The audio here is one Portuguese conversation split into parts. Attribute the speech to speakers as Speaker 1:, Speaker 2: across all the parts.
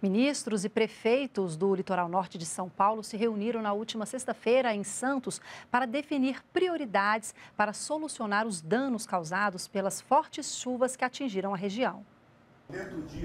Speaker 1: Ministros e prefeitos do litoral norte de São Paulo se reuniram na última sexta-feira em Santos para definir prioridades para solucionar os danos causados pelas fortes chuvas que atingiram a região.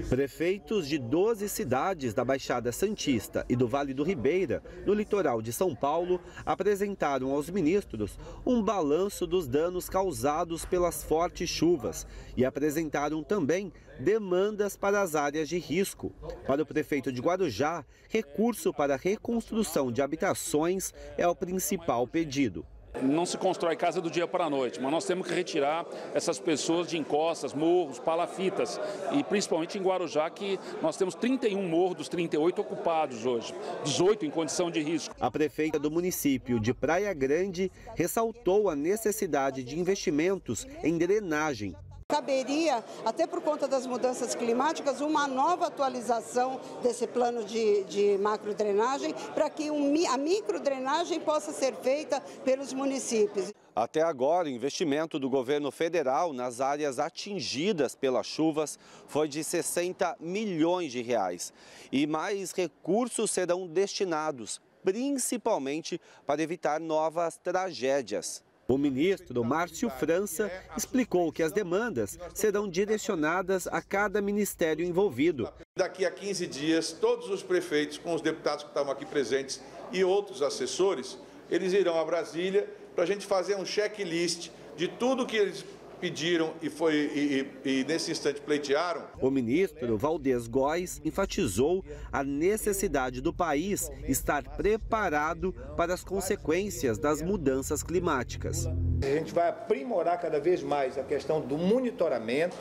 Speaker 2: Prefeitos de 12 cidades da Baixada Santista e do Vale do Ribeira, no litoral de São Paulo, apresentaram aos ministros um balanço dos danos causados pelas fortes chuvas e apresentaram também demandas para as áreas de risco. Para o prefeito de Guarujá, recurso para reconstrução de habitações é o principal pedido.
Speaker 3: Não se constrói casa do dia para a noite, mas nós temos que retirar essas pessoas de encostas, morros, palafitas e principalmente em Guarujá que nós temos 31 morros dos 38 ocupados hoje, 18 em condição de risco.
Speaker 2: A prefeita do município de Praia Grande ressaltou a necessidade de investimentos em drenagem
Speaker 4: caberia, até por conta das mudanças climáticas, uma nova atualização desse plano de, de macrodrenagem para que um, a microdrenagem possa ser feita pelos municípios.
Speaker 2: Até agora, o investimento do governo federal nas áreas atingidas pelas chuvas foi de 60 milhões de reais. E mais recursos serão destinados, principalmente para evitar novas tragédias. O ministro Márcio França explicou que as demandas serão direcionadas a cada ministério envolvido.
Speaker 5: Daqui a 15 dias, todos os prefeitos, com os deputados que estavam aqui presentes e outros assessores, eles irão a Brasília para a gente fazer um checklist de tudo que eles pediram e, foi, e, e, e, nesse instante pleitearam.
Speaker 2: O ministro Valdez Góes enfatizou a necessidade do país estar preparado para as consequências das mudanças climáticas.
Speaker 6: A gente vai aprimorar cada vez mais a questão do monitoramento,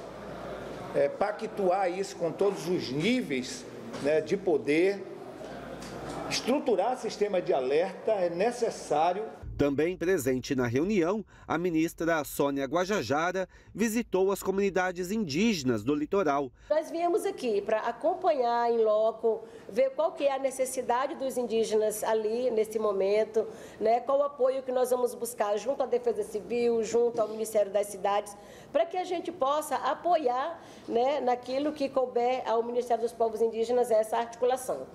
Speaker 6: é, pactuar isso com todos os níveis né, de poder, estruturar sistema de alerta é necessário
Speaker 2: também presente na reunião, a ministra Sônia Guajajara visitou as comunidades indígenas do litoral.
Speaker 7: Nós viemos aqui para acompanhar em loco, ver qual que é a necessidade dos indígenas ali nesse momento, né? qual o apoio que nós vamos buscar junto à Defesa Civil, junto ao Ministério das Cidades, para que a gente possa apoiar né, naquilo que couber ao Ministério dos Povos Indígenas essa articulação.